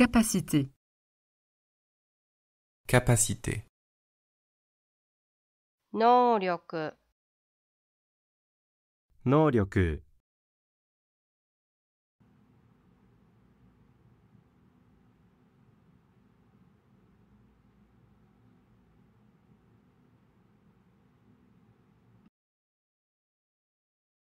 Capacité. capacité, 能力、能力